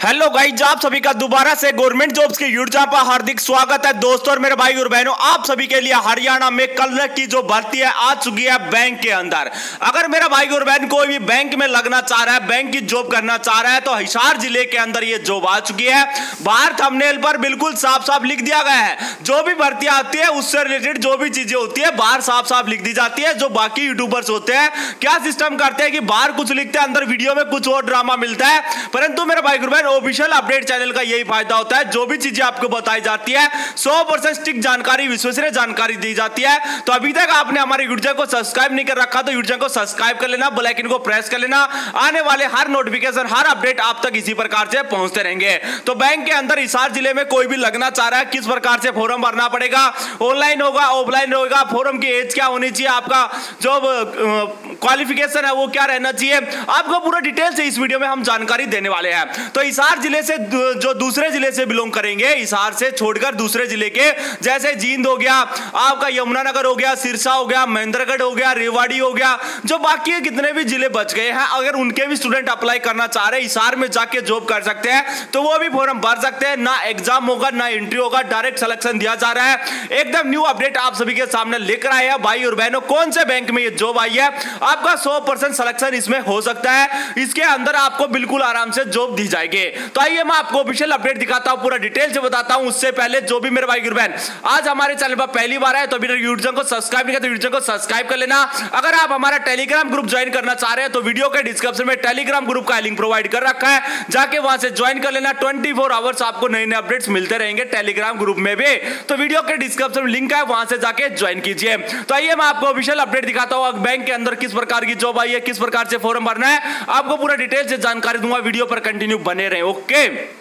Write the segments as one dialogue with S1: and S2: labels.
S1: Hello guys आप सभी का दोबारा से गवर्नमेंट जॉब्स के यूट्यूब पर हार्दिक स्वागत है। दोस्तों और मेरे भाई और बहनों, आप सभी के लिए हरियाणा में कल की जो भर्ती है, आ चुकी है बैंक के अंदर। अगर मेरा भाई और बहन कोई भी बैंक में लगना चाह रहा है, बैंक की जॉब करना चाह रहा है तो हिसार ज़िले के अंदर ये जॉब आ चुकी है। बाहर थमनेल पर बिल्कुल साफ़ साफ़ लिख दिया गया है। जो भी भर्ती आती है, उससे रिलेटेड जो भी चीज़ें होती है, बाहर साफ़ साफ़ लिख दी जाती है, जो बाकी यूट्यूबर्स होते हैं। क्या सिस्टम करते हैं कि बाहर कुछ लिखते हैं, अंदर वीडियो में कुछ और ड्रामा मिलता है। परंतु मेरे भाई और बहन ऑफिशियल अपडेट चैनल का यही फ़ायदा होता है। जो भी चीज़ें आपको बताई जाती है, सौ परसेंट जानकारी, विश्वसनीय जानकारी दी जाती है। तो अभी तक आपने हमारे यूट्यूब को सब्सक्राइब नहीं कर रखा तो यूट्यूब को सब्सक्राइब कर लेना बेलाइकन को प्रेस कर लेना। आने वाले हर नोटिफिकेशन हर अपडेट आप तक इसी प्रकार से पहुँचते रहेंगे। तो बैंक के अंदर हिसार ज़िले में कोई भी लगना चाह रहा है, किस प्रकार से फॉर्म भरना पड़ेगा? ऑनलाइन होगा ऑफलाइन होगा फॉर्म की एज क्या होनी चाहिए, आपका जो क्वालिफिकेशन है, वो क्या रहना चाहिए? आपको पूरा डिटेल से इस वीडियो में हम जानकारी देने वाले हैं। तो हिसार ज़िले से जो दूसरे ज़िले से बिलोंग करेंगे, हिसार से छोड़कर दूसरे ज़िले के, जैसे जींद हो गया, आपका यमुनानगर हो गया, सिरसा हो गया, महेंद्रगढ़ हो गया, रेवाड़ी हो गया, जो बाकी कितने भी ज़िले बच गए हैं, अगर उनके भी स्टूडेंट अप्लाई करना चाह रहे हैं, हिसार में जाके जॉब कर सकते हैं तो वो भी फॉर्म भर सकते हैं, ना एग्ज़ाम होगा, ना एंट्री होगा डायरेक्ट सिलेक्शन दिया जा रहा है। एकदम न्यू अपडेट आप सभी के सामने लेकर आए हैं, भाई और बहनों, कौन से बैंक में ये जॉब आई है? आपका सौ परसेंट सिलेक्शन इसमें हो सकता है, इसके अंदर आपको बिल्कुल आराम से जॉब दी जाएगी। तो आइए मैं आपको ऑफिशियल अपडेट दिखाता हूँ, पूरा डिटेल से बताता हूँ। उससे पहले जो भी मेरे भाई बहन आज हमारे चैनल पर पहली बार है तो अभी यूट्यूब को सब्सक्राइब नहीं किया तो यूट्यूब को सब्सक्राइब कर लेना। अगर आप हमारा टेलीग्राम ग्रुप ज्वाइन करना चाह रहे हैं तो वीडियो के डिस्क्रिप्शन में टेलीग्राम ग्रुप का लिंक प्रोवाइड कर रखा है। जाके वहाँ से ज्वाइन कर लेना। ट्वेंटी आवर्स आपको नए नए अपडेट्स मिलते रहेंगे टेलीग्राम ग्रुप में भी। तो वीडियो के डिस्क्रिप्शन में लिंक है, वहाँ से जाके ज्वाइन कीजिए। तो आइए मैं आपको ऑफिशियल अपडेट दिखाता हूँ बैंक के अंदर किस प्रकार की जॉब आई है, किस प्रकार से फॉर्म भरना है। आपको पूरा डिटेल से जानकारी दूँगा वीडियो पर कंटिन्यू बने रहे। okay.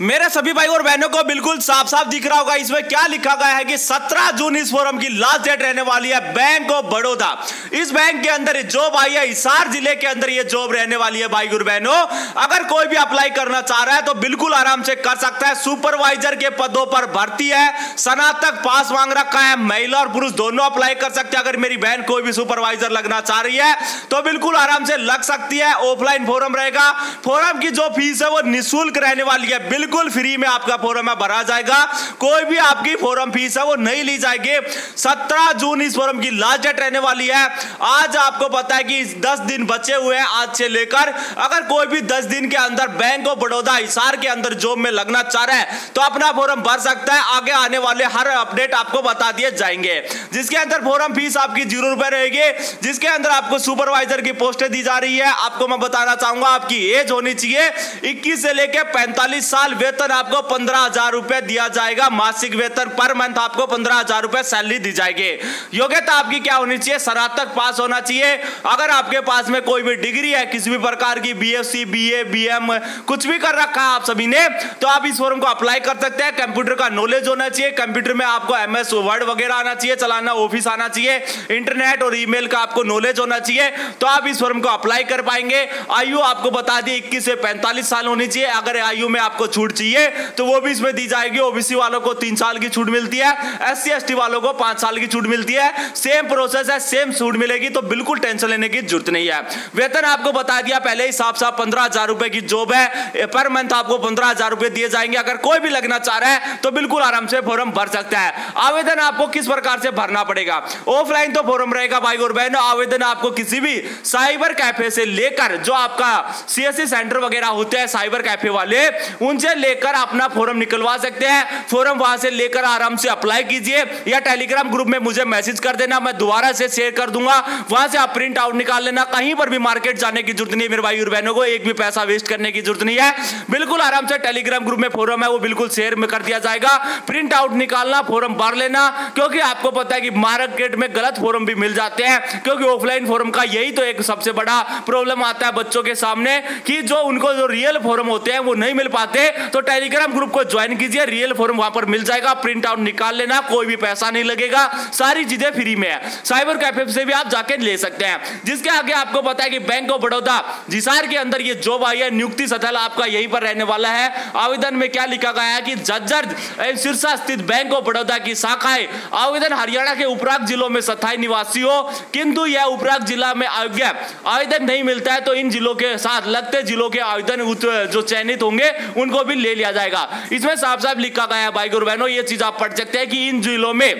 S1: मेरे सभी भाई और बहनों को बिल्कुल साफ़ साफ़ दिख रहा होगा, इसमें क्या लिखा गया है कि 17 जून इस फोरम की लास्ट डेट रहने वाली है, बैंक ऑफ़ बड़ौदा। इस बैंक के अंदर जॉब आई है, हिसार ज़िले के अंदर ये जॉब रहने वाली है, भाई और बहनों। अगर कोई भी अप्लाई करना चाह रहा है तो बिल्कुल आराम से कर सकता है। सुपरवाइजर के पदों पर भर्ती है, स्नातक पास मांग रखा है महिला और पुरुष दोनों अप्लाई कर सकते हैं। अगर मेरी बहन कोई भी सुपरवाइजर लगना चाह रही है तो बिल्कुल आराम से लग सकती है। ऑफलाइन फोरम रहेगा। फोरम की जो फ़ीस है, वो निःशुल्क रहने वाली है, बिल्कुल बिल्कुल फ्री में आपका फॉर्म है भरा जाएगा। कोई भी आपकी फॉर्म फ़ीस है, वो नहीं ली जाएगी। सत्रह जून इस फॉर्म की लास्ट डेट रहने वाली है। आज आपको पता है कि दस दिन बचे हुए हैं आज से लेकर। अगर कोई भी दस दिन के अंदर बैंक ऑफ़ बड़ौदा, हिसार के अंदर जॉब में लगना चाह रहा है तो अपना फॉर्म भर सकता है। आगे आने वाले हर अपडेट आपको बता दिए जाएँगे। जिसके अंदर फॉर्म फ़ीस आपकी ज़ीरो रुपए रहेगी। जिसके अंदर आपको सुपरवाइजर की पोस्टें दी जा रही है, आपको मैं बताना चाहूँगा, आपकी एज होनी चाहिए। इक्कीस से लेकर पैंतालीस साल वेतन आपको पंद्रह हज़ार रुपए दिया जाएगा। मासिक वेतन पर मंथ आपको पंद्रह हज़ार रुपए सैलरी दी जाएगी। योग्यता आपकी क्या होनी चाहिए? स्नातक पास होना चाहिए। अगर आपके पास में कोई भी डिग्री है, किसी भी प्रकार की बीएससी बीए बीएम कुछ भी कर रखा है आप सभी ने तो आप इस फॉर्म को अप्लाई कर सकते हैं। कंप्यूटर का नॉलेज होना चाहिए। कंप्यूटर में आपको एम एस वर्ड वगैरह आना चाहिए, चलाना ऑफ़िस आना चाहिए इंटरनेट और ईमेल का आपको नॉलेज होना चाहिए तो आप इस फॉर्म को अप्लाई कर पाएँगे। आयु आपको बता दी, इक्कीस से पैंतालीस साल होनी चाहिए। अगर आयु में आपको छूट चाहिए तो वो भी इसमें दी जाएगी। ओबीसी वालों को तीन साल की छूट मिलती है एस सी वालों को पाँच साल की छूट मिलती है। सेम प्रोसेस है सेम छूट मिलेगी तो बिल्कुल टेंशन लेने की ज़रूरत नहीं है। वेतन आपको बता दिया, पहले ही साफ़ साफ़ पंद्रह हज़ार रुपए की जॉब है पर मंथ आपको पंद्रह हज़ार रुपए दिए जाएँगे। अगर कोई भी लगना चाह रहा है तो बिल्कुल आराम से फॉर्म भर सकता है। आवेदन आपको किस प्रकार से भरना पड़ेगा? ऑफलाइन तो फॉर्म रहेगा, भाई और बहन। आवेदन आपको किसी भी साइबर कैफ़े से लेकर, जो आपका सीएससी सेंटर वगैरह होते हैं साइबर कैफ़े वाले, उनसे लेकर अपना फॉर्म निकलवा सकते हैं। फॉर्म वहाँ से लेकर आराम से अप्लाई कीजिए या टेलीग्राम ग्रुप में मुझे मैसेज कर देना, मैं दोबारा से शेयर कर दूँगा। वहाँ से आप प्रिंट आउट निकाल लेना। कहीं पर भी मार्केट जाने की ज़रूरत नहीं मेरे भाई और बहनों को, एक भी पैसा वेस्ट करने की ज़रूरत नहीं है। बिल्कुल आराम से टेलीग्राम ग्रुप में फॉर्म है, वो बिल्कुल शेयर में कर दिया जाएगा। प्रिंट आउट निकालना फॉर्म भर लेना, क्योंकि आपको पता है कि मार्केट में गलत फॉर्म भी मिल जाते हैं, क्योंकि ऑफलाइन फॉर्म का यही तो एक सबसे बड़ा प्रॉब्लम आता है बच्चों के सामने, कि जो उनको जो रियल फॉर्म होते हैं, वो नहीं मिल पाते। तो टेलीग्राम ग्रुप को ज्वाइन कीजिए, रियल फॉर्म वहाँ पर मिल जाएगा, प्रिंट आउट निकाल लेना, कोई भी पैसा नहीं लगेगा, सारी चीज़ें फ्री में है। साइबर कैफ़े से भी आप जाके ले सकते हैं। जिसके आगे आपको पता है कि बैंक ऑफ़ बड़ौदा, जिसार के अंदर ये जॉब आई है, नियुक्ति स्थल आपका यहीं पर रहने वाला है। आवेदन में क्या लिखा गया है कि जज्जर सिरसा स्थित बैंक ऑफ़ बड़ौदा की शाखाएँ, आवेदन हरियाणा के उपराग जिलों में स्थायी निवासी हो, किंतु यह उपराग जिला में आवेदन नहीं मिलता है तो इन जिलों के साथ, लगते जिलों के आवेदन जो चयनित होंगे, उनको भी ले लिया जाएगा। इसमें साफ़ साफ़ लिखा गया है भाई गुरु बहनों, ये चीज़ आप पढ़ सकते हैं कि इन जिलों में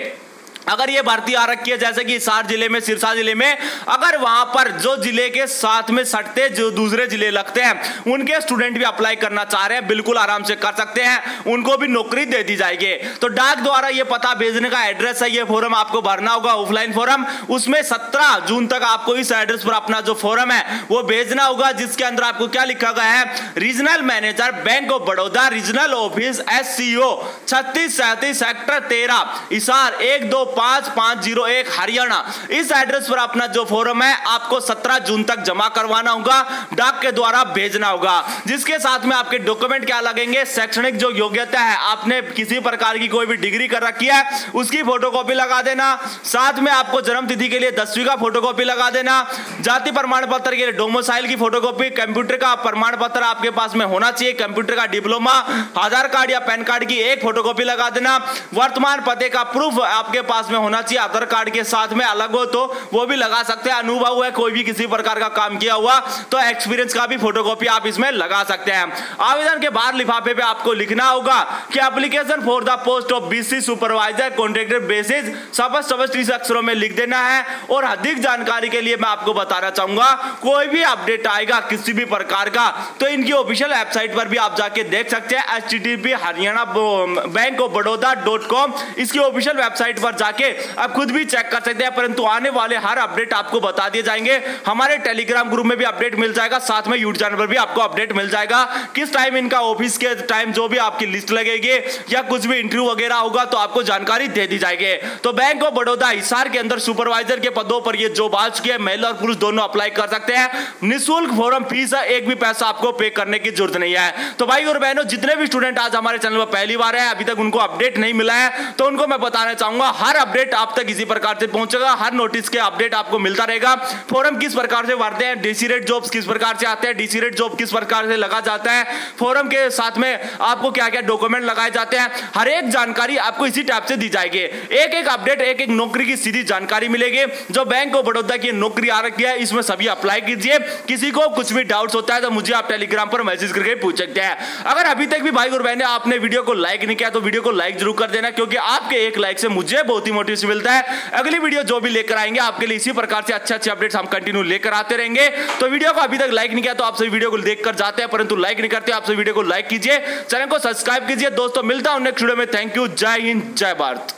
S1: अगर ये भर्ती आ रखी है, जैसे कि सार ज़िले में, सिरसा ज़िले में, अगर वहाँ पर जो ज़िले के साथ में सटते, जो दूसरे ज़िले लगते हैं, उनके स्टूडेंट भी अप्लाई करना चाह रहे हैं, बिल्कुल आराम से कर सकते हैं, उनको भी नौकरी दे दी जाएगी। तो डाक द्वारा ये पता भेजने का एड्रेस है, ये फॉर्म आपको भरना होगा ऑफलाइन फॉर्म उसमें सत्रह जून तक आपको इस एड्रेस पर अपना जो फॉर्म है, वो भेजना होगा, जिसके अंदर आपको क्या लिखा गया है regional manager bank of Baroda regional office S C O छत्तीस सैंतीस सेक्टर तेरह इसार एक, दो पाँच पाँच ज़ीरो एक हरियाणा। इस एड्रेस पर अपना जो फॉर्म है, आपको सत्रह जून तक जमा करवाना होगा, डाक के द्वारा भेजना होगा। जिसके साथ में आपके डॉक्यूमेंट क्या लगेंगे, शैक्षणिक जो योग्यता है, आपने किसी प्रकार की कोई भी डिग्री कर रखी है, उसकी फोटोकॉपी लगा देना। साथ में आपको जन्म तिथि के लिए दसवीं का फोटोकॉपी लगा देना। जाति प्रमाण पत्र के लिए डोमोसाइल की फोटोकॉपी कंप्यूटर का प्रमाण पत्र आपके पास में होना चाहिए कंप्यूटर का डिप्लोमा आधार कार्ड या पैन कार्ड की एक फोटोकॉपी लगा देना। वर्तमान पते का प्रूफ आपके पास पास में होना चाहिए, आधार कार्ड के साथ में अलग हो तो वो भी लगा सकते हैं। अनुभव है, कोई भी किसी प्रकार का काम किया हुआ तो एक्सपीरियंस का भी फोटोकॉपी आप इसमें लगा सकते हैं। आवेदन के बाद लिफाफे पे आपको लिखना होगा कि application for the post of BC supervisor contractor basis सबस सबस तीस अक्षरों में लिख देना है और अधिक जानकारी के लिए मैं आपको बताना चाहूँगा, कोई भी अपडेट आएगा किसी भी प्रकार का तो इनकी ऑफिशियल वेबसाइट पर भी आप जाके देख सकते हैं H Haryana bank of Baroda dot com इसकी ऑफिशियल वेबसाइट पर जाके जाके आप खुद भी चेक कर सकते हैं, परंतु आने वाले हर अपडेट आपको बता दिए जाएँगे। हमारे टेलीग्राम ग्रुप में भी अपडेट मिल जाएगा, साथ में यूट्यूब चैनल पर भी आपको अपडेट मिल जाएगा। किस टाइम इनका ऑफ़िस के टाइम जो भी आपकी लिस्ट लगेगी या कुछ भी इंटरव्यू वगैरह होगा तो आपको जानकारी दे दी जाएगी। तो बैंक ऑफ़ बड़ौदा हिसार के अंदर सुपरवाइजर के पदों पर ये जो बात की है। महिला और पुरुष दोनों अप्लाई कर सकते हैं। निःशुल्क फॉरम फ़ीस एक भी पैसा आपको पे करने की ज़रूरत नहीं है। तो भाई और बहनों, जितने भी स्टूडेंट आज हमारे चैनल पर पहली बार है, अभी तक उनको अपडेट नहीं मिला है तो उनको मैं बताना चाहूँगा, हर अपडेट आप तक इसी प्रकार से पहुंचेगा। हर नोटिस के अपडेट आपको मिलता रहेगा। फॉरम किस प्रकार से भरते हैं? डीसी रेट जॉब्स किस प्रकार से आते हैं? डीसी रेट जॉब किस प्रकार से लगा जाता है? फॉरम के साथ में आपको क्या क्या डॉक्यूमेंट लगाए जाते हैं? हर एक जानकारी आपको इसी टाइप से दी जाएगी। एक एक अपडेट एक एक नौकरी की सीधी जानकारी मिलेगी। जो बैंक ऑफ़ बड़ौदा की नौकरी आ रखी है, इसमें सभी अप्लाई कीजिए। किसी को कुछ भी डाउट होता है तो मुझे आप टेलीग्राम पर मैसेज करके पूछ सकते हैं। अगर अभी तक भी भाई और बहने आपने वीडियो को लाइक नहीं किया तो वीडियो को लाइक ज़रूर कर देना, क्योंकि आपके एक लाइक से मुझे बहुत मोटिवेशन मिलता है। अगली वीडियो जो भी लेकर आएँगे, आपके लिए इसी प्रकार से अच्छे अच्छे अपडेट्स हम कंटिन्यू लेकर आते रहेंगे। तो वीडियो को अभी तक लाइक नहीं किया तो आप सभी वीडियो को देखकर जाते हैं, परंतु लाइक नहीं करते आप सभी वीडियो को लाइक कीजिए। चैनल को सब्सक्राइब कीजिए। दोस्तों, मिलता हूँ नेक्स्ट वीडियो में। थैंक यू जय हिंद, जय भारत।